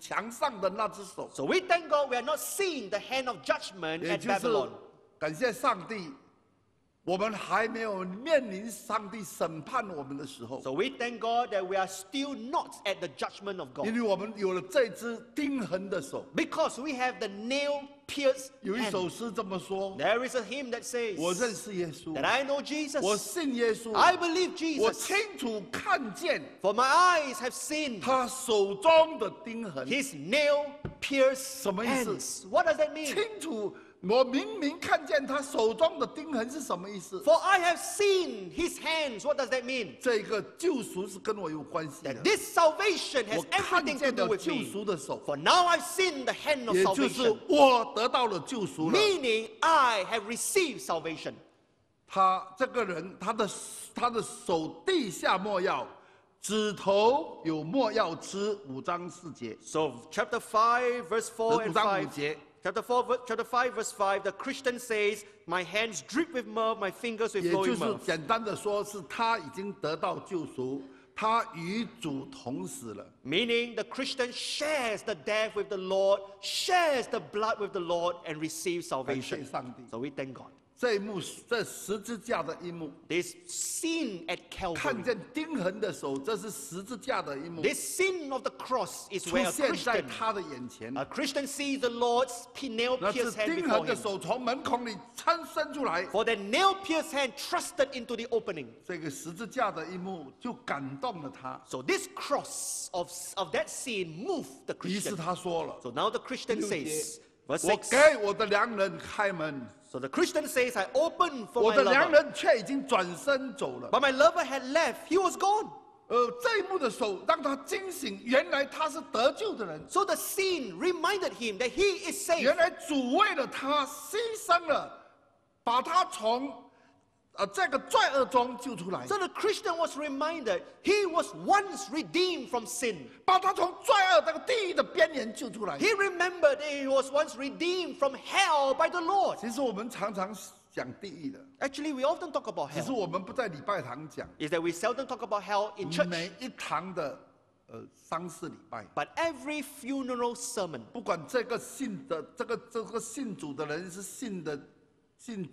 墙上的那只手， So we thank God we are not seeing the hand of judgment 也 at 就是 Babylon. 感谢上帝， 我们还没有面临上帝审判我们的时候， So we thank God that we are still not at the judgment of 因 God. 为我们有了这只钉痕的手。 Because we have the nail pierced 有一 hand. 首诗这么说： There is a hymn that 我认 says 识耶稣 that，I know 我 Jesus. 信耶稣， I believe 我 Jesus. 清楚看见 For my eyes have seen 他手中的钉痕， his nail pierced 什么意思？ hands. What does that mean? 清楚， 我明明看见他手中的钉痕是什么意思？For I have seen his hands. What does that mean? 这个救赎是跟我有关系的 That。this salvation has 我看 everything to 见 do 了 with 救 me. 赎的手，For now I've seen the hand of 也就是 salvation. 我得到了救赎了。Meaning I have received salvation. 他这个人，他的他的手地下莫药，指头有莫药吃，五章四节，So chapter 5, verse 4 and 五章五 5. 节。Chapter 4, ver- chapter 5, verse 5, the Christian says, My hands drip with myrrh, my fingers with 也就 flowing 是 myrrh. 简单的说，是他已经得到救赎，他与主同死了。 Meaning the Christian shares the death with the Lord, shares the blood with the Lord, and receives 感谢 salvation. 上帝， So we thank God. 这一幕，这十字架的一幕，This sin at 看 Calvary, 见钉痕的手，这是十字架的一幕，this sin of the cross is 出 where a 现在他的眼前。a Christian sees the Lord's nail pierced hand 钉 before 痕的.手从门孔里伸伸出来，For the nail pierced hand trusted into the opening. 这个十字架的一幕就感动了他。So this cross of, of that sin moved the Christian. 于是他说了 So now the Christian says, 我给我的良人开门，So the Christian says, I opened for 我 my 的良 lover. 人却已经转身走了。But my lover had left. He was gone. 呃，这一幕的手让他惊醒，原来他是得救的人，So the scene reminded him that he is saved. 原来主为了他牺牲了，把他从 呃这个罪恶中救出来， So the Christian was reminded he was once redeemed from sin. 把他从罪恶这个地狱的边缘救出来。 He remembered that he was once redeemed from hell by the Lord. 其实我们常常讲地狱的， Actually, we often talk about 只是 hell. 我们不在礼拜堂讲， Is that we seldom talk about hell in church. 每一堂的呃丧事礼拜。 But every funeral sermon, 不管这个信的这个这个信主的人是信的信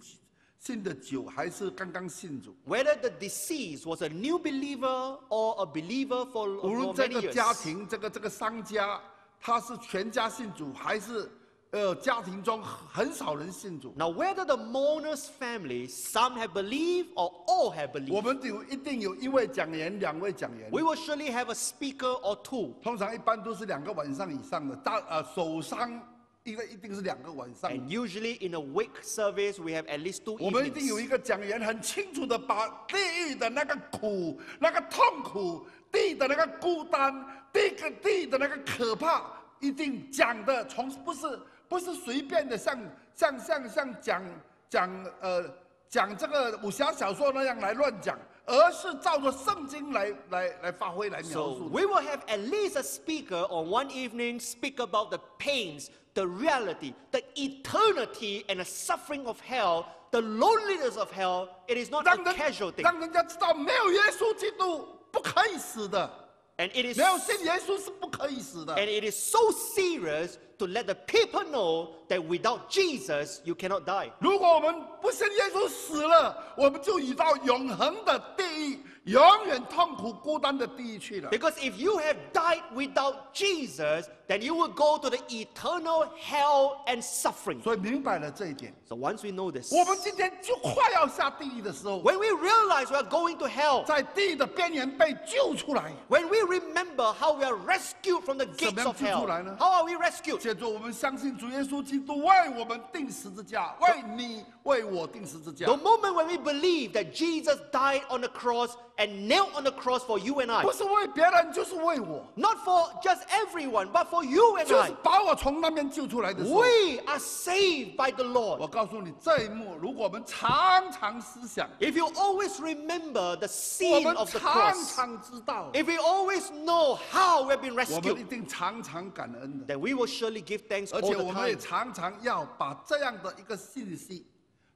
信的久，还是刚刚信主，whether the deceased was a new believer or a believer for, 无 for 论这 many 个 years, 家庭这个这个商家他是全家信主，还是呃家庭中很少人信主，now whether the mourner's family, some have believed or all have believed, 我们有一定有一位讲员，两位讲员。we will surely have a speaker or two. 通常一般都是两个晚上以上的，大呃手伤一个一定是两个晚上。And usually in a wake service, we have at least two 我们一定有.一个讲员很清楚的把地狱的那个苦、那个痛苦、地的那个孤单、地个地的那个可怕，一定讲的从不是不是随便的像像像像讲讲呃讲这个武侠小说那样来乱讲，而是照着圣经来来来发挥来描 So 述。we will have at least a speaker on one evening speak about the pains, the reality, the eternity and the suffering of hell, the loneliness of hell. It is not 让 a 人 casual thing. 让人家知道没有耶稣基督不可以死的， And it is 没有信耶稣是不可以死的。 and it is so serious to let the people know that without Jesus you cannot die. 如果我们不信耶稣死了，我们就移到永恒的地狱，永远痛苦孤单的地狱去了。 Because if you have died without Jesus, then you will go to the eternal hell and suffering. 所以明白了这一点， So once we know this, 我们今天就快要下地狱的时候， when we realize we are going to hell, 在地狱的边缘被救出来。 when we remember how we are rescued from the 怎么 gates 样 of 救 hell, 出来呢？ how are we rescued? 接着我们相信主耶稣基督为我们定十字架，为你为我定十字架 The。moment when we believe that Jesus died on the cross and nailed on the cross for you and I, 不是为别人，就是为我， not for just everyone, but for you and 就是 I, 把我从那边救出来的时候。 we are saved by the Lord. 我告诉你，这一幕，如果我们常常思想， If you always remember the 我 scene 们 of the 常 cross, 常知道， if we always know how we've been 我们一 rescued, 定常常感恩的。 then we will surely give thanks 而 all 且 the 我们也 time. 常常要把这样的一个信息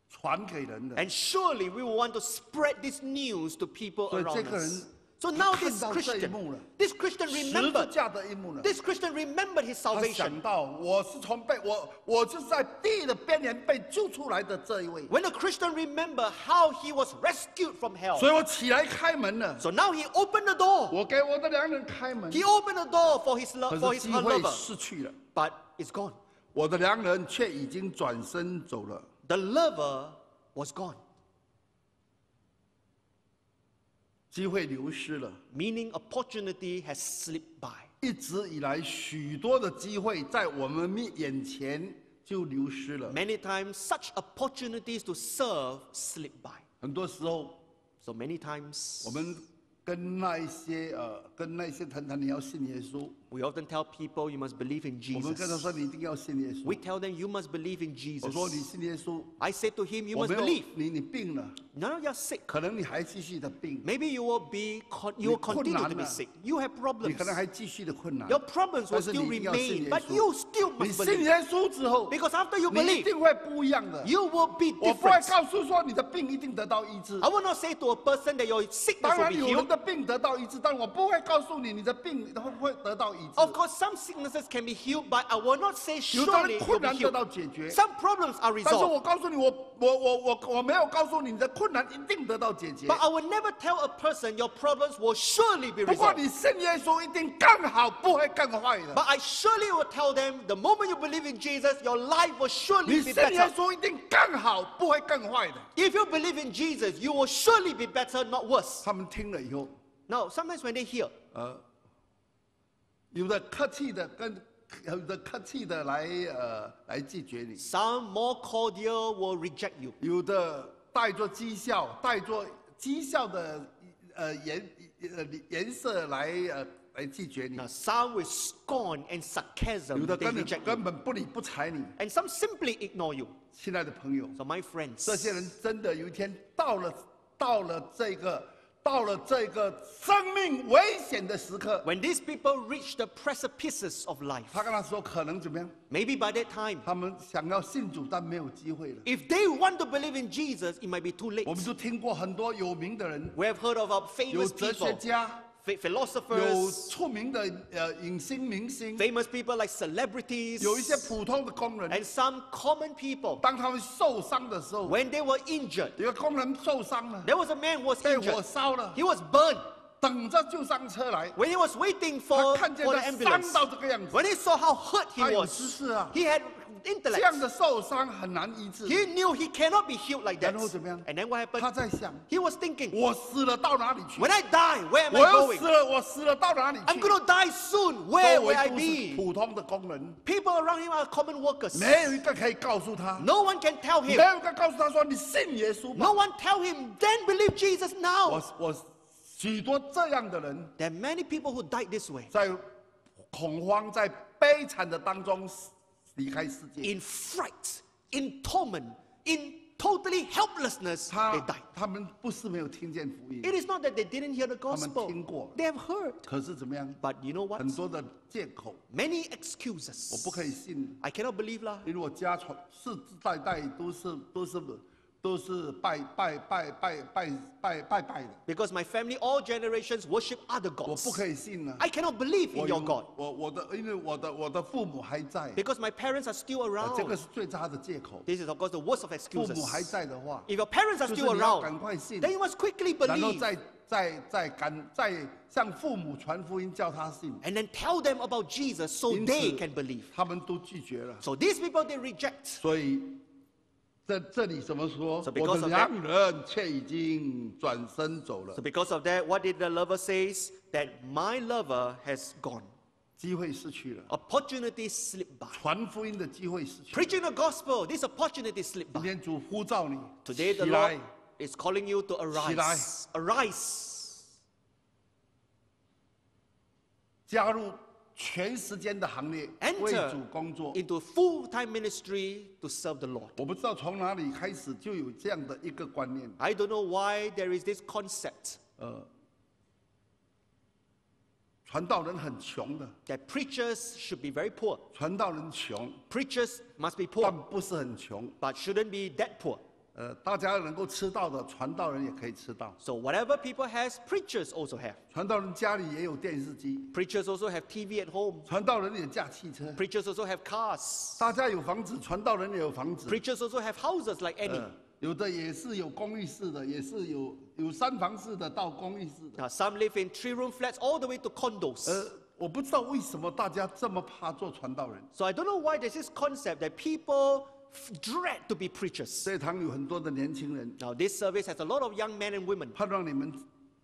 传给人的。 And surely we will want to spread this news to people 所以这 around 个人 us. So now this 看到这一幕 Christian, this Christian remembered, 架的一幕了。this Christian remembered his 他 salvation. 想到我是从被我我就是在地的边缘被救出来的这一位，When the Christian remembered how he was rescued from hell. 所以我起来开门了。So now he opened the door. 我给我的良人开门，He opened the door for his, love, for 是 his 机 her 会 lover, 失去了。but it's gone. 我的良人却已经转身走了。The lover was gone, 机会流失了。meaning opportunity has slipped by. 一直以来，许多的机会在我们面眼前就流失了。Many times, such opportunities to serve slip by. 很多时候，So many times, 我们跟那一些呃，跟那些谈谈你要信耶稣，we often tell people you must believe in 我们跟他 Jesus. 说你一定要信耶 We 稣。 tell them you must believe in 我说你 Jesus. 信耶稣， I say to him, you 我 must 没有 believe. 你你病了， Now you're sick. 可能你还继续的病， Maybe you will be, con- you will continue to be 你困难了。 sick. You have 你 problems. 可能还继续的困难。 Your problems will 但是你 still 一定要信 remain, 耶 but 稣 you still 你 must 信 believe. 耶稣之后， Because after you 你一 believe, 定会不一样的。 you will be 我不会 different. 告诉说你的病一定得到医治 I。will not say to a person that your sickness 当 will 然 be 有人 healed. 的病得到医治，但我不会告诉你你的病会不会得到医治。 Of course, some sicknesses can be healed, but I will not say 有的 surely 人 it will 困 be 难得 healed. 到解决， Some problems are 但是 resolved. 我告诉你，我我我我我没有告诉你你的困难一定得到解决 But。I will never tell a person your problems will surely be 不过 resolved. 你信耶稣一定更好，不会更坏的。 But I surely will tell them the moment you believe in Jesus, your life will 你 surely be 信耶 better. 稣一定更好，不会更坏的。 If you believe in Jesus, you will surely be better, not worse. 他们听了以后， Now, sometimes when they hear, 呃， 有的客气的跟有的客气的来呃来拒绝你，some more cordial will reject you. 有的带着讥笑，带着讥笑的呃颜呃颜色来呃来拒绝你 Now,，some with scorn and sarcasm, 有的根本根.本不理不睬你。And some simply ignore you. 亲爱的朋友，So, my friends, 这些人真的有一天到了到了这个到了这个生命危险的时刻， when these people reach the precipices of life, 他跟他说可能怎么样？ maybe by that time, 他们想要信主，但没有机会了。 if they want to believe in Jesus, it might be too late. 我们就听过很多有名的人， We have heard of our 有 famous 哲学 people, 家， ph- 有 philosophers, 出名的呃影星明星， famous people like celebrities, 有一些普通的工人， and some common people. 当他们受伤的时候， When they were injured, 有个工人受伤了， there was a man who was 被火 injured. 烧了， He was burned. 等着救伤车来， When he was waiting 他 for, 看见 for the 他 ambulance, 伤到这个样子， when he saw how hurt he 他有 was, 知识啊， he had 这 intellect. 样的受伤很难医治。 He knew he cannot be healed like that. 然后怎么样？ And then what 他 happened? 在想， He was thinking, 我死了到哪里去 when？I die, where am 我 I 要 going? 死了，我死了到哪里 I'm 去？ going to die soon. Where 周 will 围 I 都是 be? 普通的工人， People around him are common workers. 没有一个可以告诉他， No one can tell 没 him. 有一个告诉他说你信耶稣吧。 No one tell him, then believe Jesus now. 我我许多这样的人， There are many people who died this way. 在恐慌、在悲惨的当中 離開世界。In fright, in torment, in totally helplessness, 他 they died. 他们不是没有听见福音，It is not that they didn't hear the gospel. 听过，They have heard. 可是怎么样？But you know what? 很多的借口，Many 我 excuses. 我不可以信。I cannot believe lah. 因为我家传世世代代都是都是都是拜拜拜拜拜拜拜拜的， Because my family, all generations worship other 我 gods. 不可以信呢、 I cannot believe 我 in 有 your God. 我我的因为我的我的父母还在， Because my parents are still 啊这个 around. 是最差的借口。 This is, of course, the worst of 父 excuses. 母还在的话， If your parents are 就是 still 你要 around, 赶快信， then you must quickly 然后 believe 再再再赶再向父母传福音，叫他信。 and then tell them about Jesus so 因 they 此 can believe. 他们都拒绝了。 So these people, they reject. 所以 这这里怎么说 So？我 because 的 of 良人却已经转身走了 So，because of that, what did the lover says? That my lover has gone. 机会失去了， Opportunity slipped by. 传福音的机会失去了。 Preaching the gospel, this opportunity slipped 今 by. 天主呼召你 Today 起 the 来 Lord，is calling you to arise. Arise. 加入 全时间的行列， Enter 为主工作。 into full-time ministry to serve the Lord. 我不知道从哪里开始就有这样的一个观念， I don't know why there is this concept 呃，传道人很穷的， that preachers should be very poor. 传道人穷， Preachers must be 但 poor, 不是很穷， but shouldn't be that poor. 呃，大家能够吃到的，传道人也可以吃到。So whatever people has, preachers also have. 传道人家里也有电视机，Preachers also have TV at home. 传道人也驾汽车，Preachers also have cars. 大家有房子，传道人也有房子。Preachers also have houses like any. 呃，有的也是有公寓式的，也是有有三房式的到公寓式的。Some live in three-room flats all the way to condos. 呃，我不知道为什么大家这么怕做传道人。So I don't know why there's this concept that people dread to be preachers. 这堂有很多的年轻人， Now this service has a lot of young men and women. 盼望你们，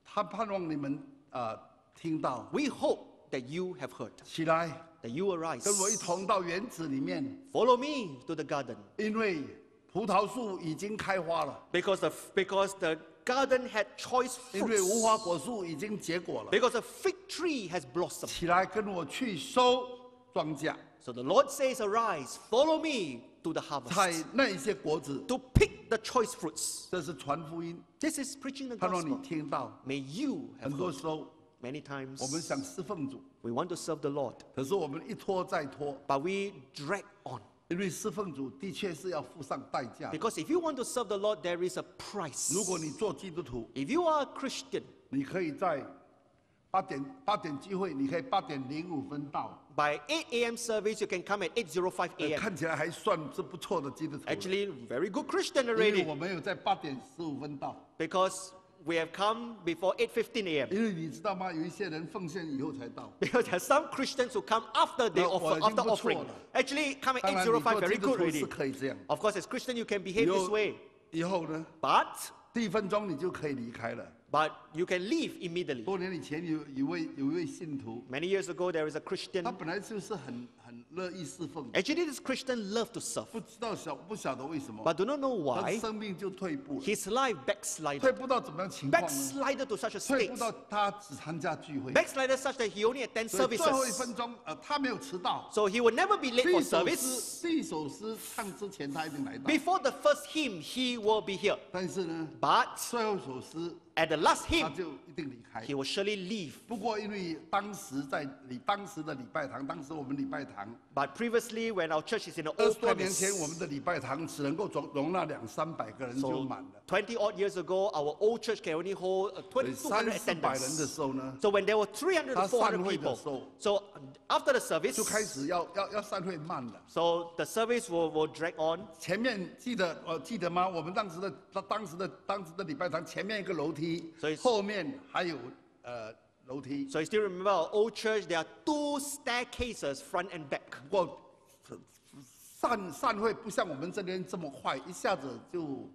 他盼望你们啊、呃听到 We hope that you have heard, 起来， that you arise. 跟我一同到园子里面， Follow me to the garden. 因为葡萄树已经开花了， Because the, because the garden had choice 因为无 fruits. 花果树已经结果了。 Because the fig tree has blossomed. 起来，跟我去收庄稼， So the Lord says, Arise, follow me to the 采 harvest. 那一些果子， To pick the choice fruits. 这是传福音， This is preaching the 盼望你 gospel. 听到。 May you 很 have 多 heard. 时候， Many times 我们想侍奉主， we want to serve the Lord, 可是我们一拖再拖， but we drag on. 因为侍奉主的确是要付上代价的。 Because if you want to serve the Lord, there is a price. 如果你做基督徒， If you are a Christian, 你可以在八点八点聚会，你可以八点零五分到， by 8 a.m. service, you can come at 8.05 呃 a.m. 看起来还算是不错的基督徒了。 Actually, very good Christian 因为 already. 我们有在八点十五分到， Because we have come before 8.15 a.m. 因为你知道吗？有一些人奉献以后才到。 Because there are some Christians who come after they 那 offer, 我已经 after 不错 offering. 了。 Actually, come at 当然，你 8.05, 做 very 基督 good 徒 already. 是可以这样。 Of course, as Christian, you can 以 behave this 后 way. 以后呢， But, 第一分钟你就可以离开了。 but you can leave immediately. 多年以前有有一位有一位信徒， Many years ago, there is a 他 Christian. 本来就是很很乐意侍奉， Actually, this Christian loved to serve. 不知道晓不晓得为什么， But do not know 他的 why 生命就退步了， his life backslided. 退步到怎么样情况呢？ Backslided to such a 退 state. 步到他只参加聚会， Backslided such that he only attends 所以最后一 services. 分钟，呃，他没有迟到。 So he will never be late 第 for 一首 service. 诗，第一首诗唱之前他已经来到， Before the first hymn, he will be here. 但是呢， But 最后一首诗 at the last hymn, 就一定离开 he。will surely leave. 不过因为当时在礼当时的礼拜堂，当时我们礼拜堂 But previously, when our church is in the 二 old 十多年前，我 premise, 们的礼拜堂只能够容容纳两三百个人就满了。Twenty odd years ago, our old church can only hold uh, 所以 20, 三200四百人的 attendance. 时候呢，So when there were 300 to 他散会400的 people, so after the service, 就开始要要要散会慢了。so the service will, will drag on. 前面记得呃记得吗？我们当时的当当时的当时的礼拜堂前面一个楼梯所以，后面还有呃楼梯。So you still remember our old church, there are two staircases, front and back. 不过呃散散会不像我们这边这么快，一下子就。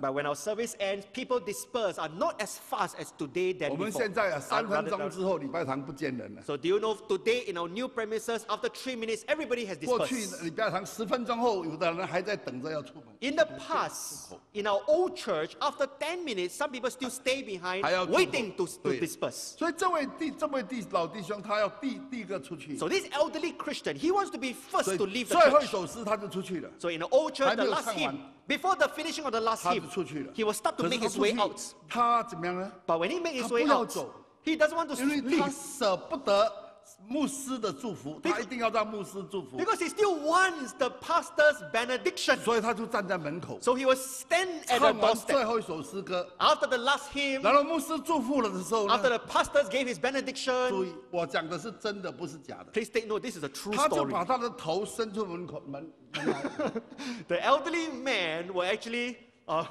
But when our service ends, people disperse are not as fast as today 我 than 们 before. 现在啊， Uh, 三分 rather- 钟之后礼拜堂不见人了。 So do you know today in our new premises, after three minutes, everybody has 过去 dispersed. 礼拜堂十分钟后，有的人还在等着要出门。 In the past, in our old church, after 10 minutes, some people still stay behind, 还要出口。 waiting to, to 对。 disperse. 所以这位弟这位弟老弟兄，他要第第一个出去， So this elderly Christian, he wants to be 所 first 以 to leave the 最后一 church. 首诗他就出去了， So in the old church, 还没 the 有 last 唱 hymn, 完。 before the finishing of the last 他 hymn, 就出去了。 he will start to 可是 make 他 his 出 way 去 out. 他怎么样呢？ But when he makes 他 his 不 way 要 out, 走。 he doesn't want to 因为他 leave 舍不得 牧师的祝福，他一定要让牧师祝福，because he still wants the pastor's benediction. 所以他就站在门口，So he was stand at the 唱完最 doorstep. 后一首诗歌，After the last hymn, 然后牧师祝福了的时候，After the pastors gave his benediction, 注意我讲的是真的，不是假的。please take note, this is a true 他就 story. 把他的头伸出门口门，The elderly man will actually uh,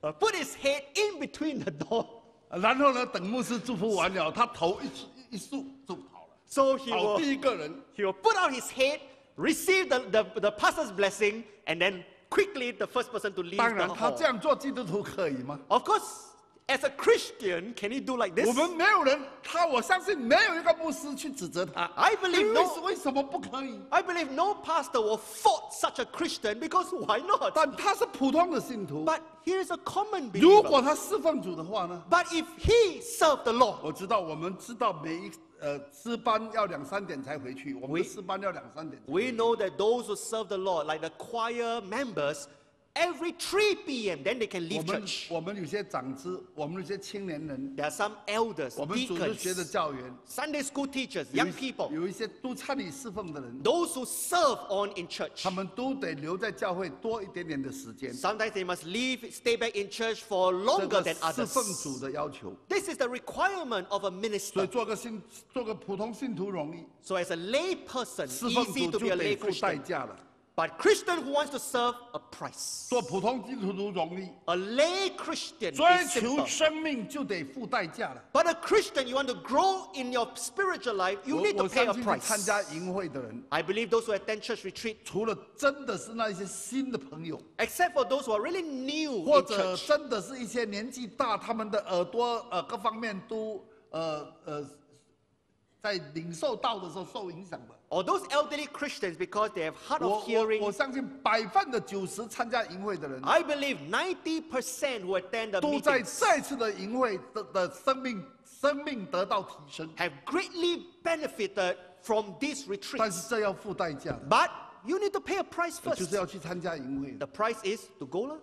uh, put his head in between the door. 然后呢，等牧师祝福完了，他头一 一竖就跑了， So he 跑 will, 第一个人。 he will put out his head, receive the, the, the pastor's blessing, and then quickly the first person to leave 当 the 然，他 hall. 这样做基督徒可以吗？ Of course, as a Christian, can he do like this? 我们没有人，他我相信没有一个牧师去指责他。I believe 为 no 为什么不可以？I believe no pastor will fault such a Christian because why not? 但他是普通的信徒。But here's a common believer. 果他侍奉主的话呢？But if he served the Lord, 我知道，我们知道每一呃诗班要两三点才回去，我们的诗班要两三点 we know that those who serve the Lord, like the choir members, every 3 p.m., then they can 我 leave 们 church. 我们有些长子，我们有些青年人，There are some elders, 我们组织学的 deacons, 教员，Sunday school teachers, 有 young 一 people, 有一些都参与侍奉的人，those who serve on in church. 他们都得留在教会多一点点的时间。Sometimes they must leave, stay back in church for 这 longer 个 than 侍 others. 奉主的要求，This is the requirement of a 所以 minister. 做个信做个普通信徒容易，So as a lay person, 侍奉 easy 主 to be 就 a 得 lay 付代 Christian. 价了。But Christian who wants to serve, a price. 做普通基督徒容易，A lay Christian 追求生命就得付代价了。But a Christian, you want to grow in your spiritual life, you need to pay a price. 参加营会的人，I believe those who attend church retreat, 除了真的是那一些新的朋友，except for those who are really new 或者真的是一些年纪大，他们的耳朵呃各方面都呃呃在领受道的时候受影响的。or those elderly Christians because they have hard 我 of 我 hearing. 我相信百分的九十参加营会的人， I believe 90% who attend the 都在 meetings 再次的营会的的生命生命得到提升， have greatly benefited from these 但 retreats. 是这要付代价的， But you need to pay a price 就 first. 是要去参加营会的 The price is to go, lah,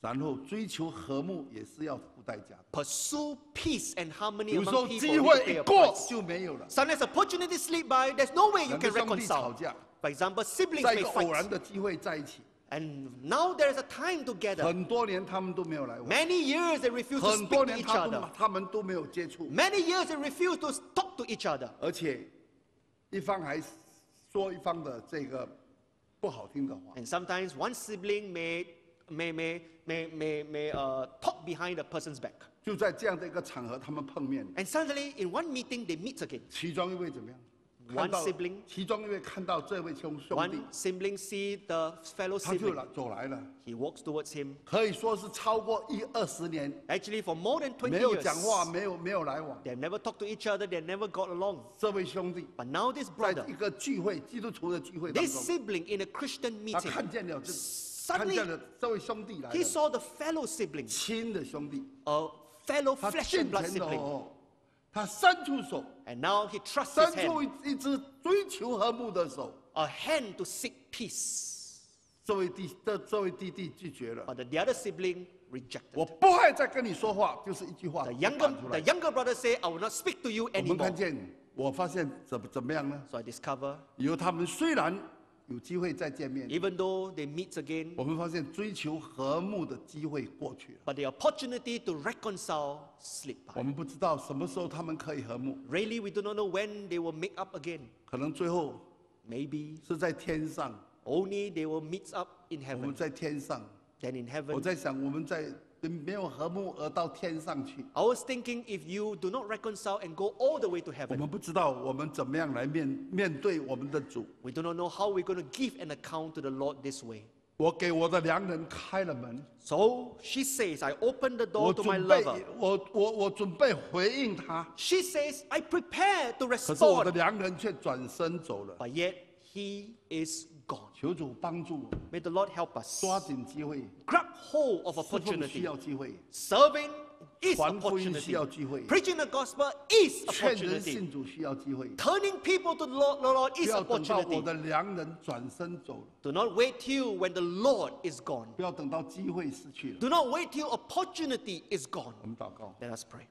然后追求和睦也是要付代价的。 pursue peace and harmony 有时候 among people. 机 You need 会 to 一 pay a 过 price. 就没有了， Sometimes opportunity slip by. There's no way you 两 can 个兄弟吵 reconcile. 架， For example, siblings 在一 may 个偶然 fight. 的机会在一起， And now there is a time together. 很多年他们都没有来往， Many years they refuse to 很 speak 多 to 年 each 他都 other. 他们都没有接触， Many years they refuse to talk to each other. 而且一方还说一方的这个不好听的话， And sometimes one sibling may may may may may, may uh, talk behind the person's back. 就在这样的一个场合，他们碰面，And suddenly in one meeting they meet again. 其中一位怎么样？One sibling 其中一位看到这位兄兄 One 弟，sibling see the fellow 他就 sibling. 来走来了，He walks towards him. 可以说是超过一二十年 Actually, for more than twenty years，没有讲话，没有没有来往。they've never talked to each other. They never got along. 这位兄弟 But now this brother, 一个聚会，基督徒的聚会当 this，sibling in a Christian meeting, 看见了这看 suddenly 见了这位兄弟来 he 了，saw the fellow sibling, 亲的兄弟，a fellow 他 flesh 见 and blood 前的 sibling. 哦，他伸出手，And now he trusts 伸 his 出 hand, 一一只追求和睦的手。a hand to seek peace. 这位弟这这位弟弟拒绝了，But the other sibling rejected. 我不会再跟你说话，就是一句话 The 就 younger, the 来。younger brother say, I will not speak to you 我们 anymore. 看见，我发现怎么怎么样呢？So I discover, 以后他们虽然有机会再见面，even though they meet again, 我们发现追求和睦的机会过去了。but the opportunity to reconcile slip 我 by. 们不知道什么时候他们可以和睦，Really, we do not know when they will make up again. 可能最后 Maybe 是在天上，only they will meet up in heaven. 我们在天上。Then in 我 heaven, 我在想，我们在 没有和睦而到天上去， I was thinking if you do not reconcile and go all the way to 我 heaven, 们不知道我们怎么样来面面对我们的主。 we do not know how we're going to give an account to the Lord this way. 我给我的良人开了门， So she says, I opened the 我 door to my 准备 lover.，我我我准备回应他， She says, I prepare to 可是我的 respond. 良人却转身走了。 But yet he is gone. 求主帮助我， May the Lord help us. 抓紧机会， Grab hold of 侍奉需 opportunity. 要机会， Serving is 传福音需 opportunity. 要机会， Preaching the gospel is 劝人 opportunity. 信主需要机会。 Turning people to the Lord, the Lord 不 is 要等到我 opportunity. 的良人转身走了， Do not wait till when the Lord is gone. 不要等到机会失去了。 Do not wait till opportunity is gone. 我们祷告。 Let us pray.